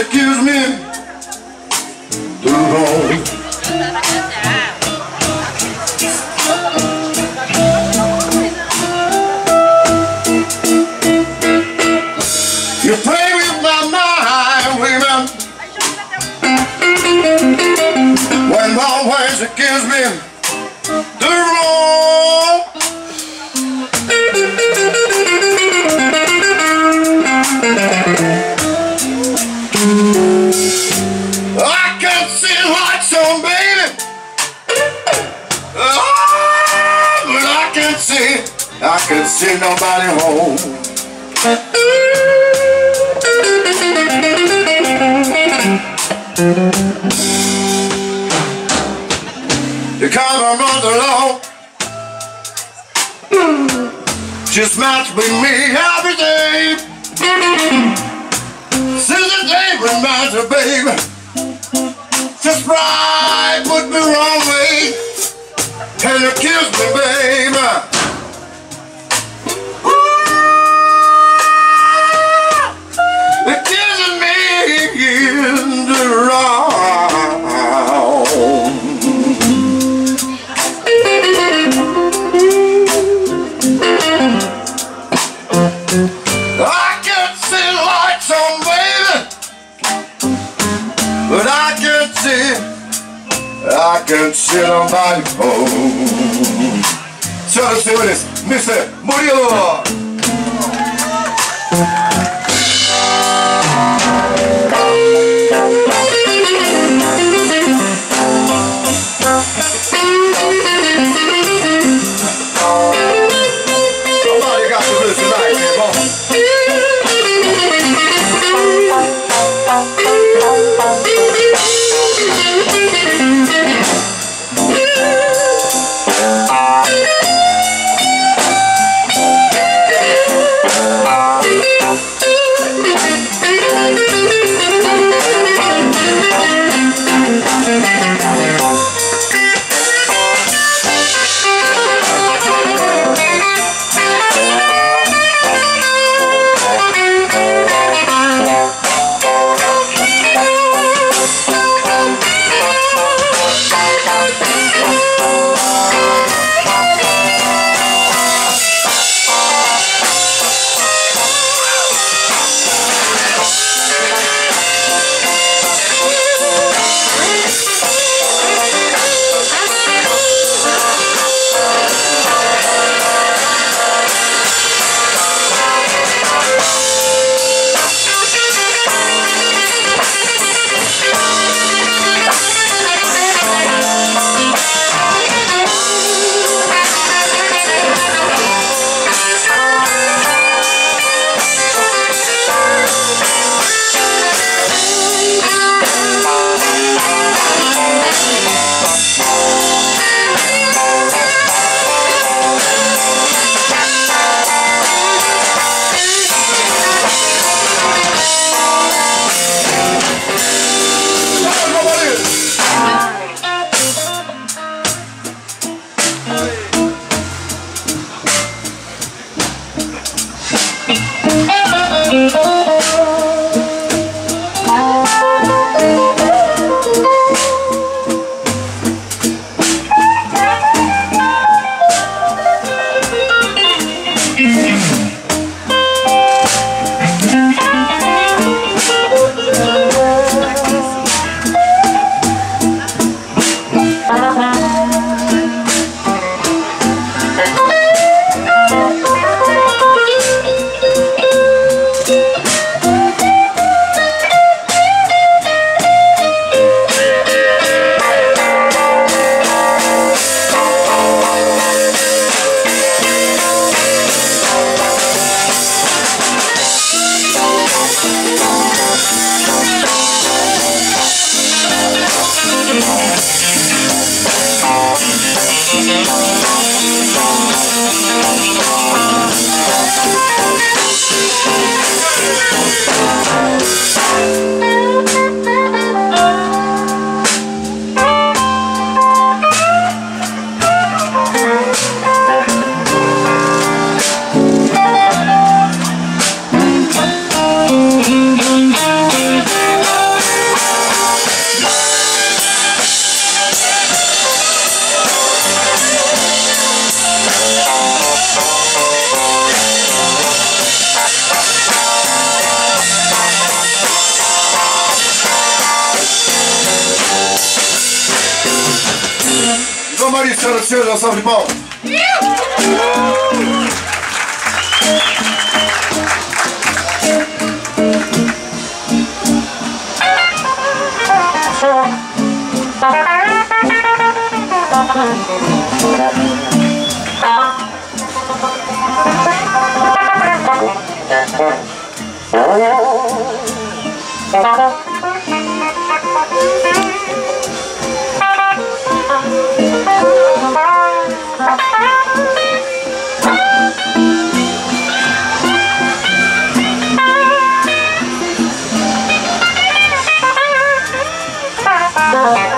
accuse me. Too long. Always accuse me. Too long. I can see lights on, baby. Oh, but I can see, I can see nobody home. She smiles with me every day. Since the day reminds her, baby. Just right put me wrong way. And you kiss me, baby. I can see nobody home. So let's see this, Mr. Murilo. senhoras e senhores, uma salva de palmas. 了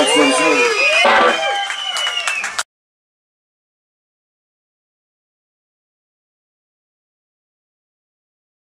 Councilman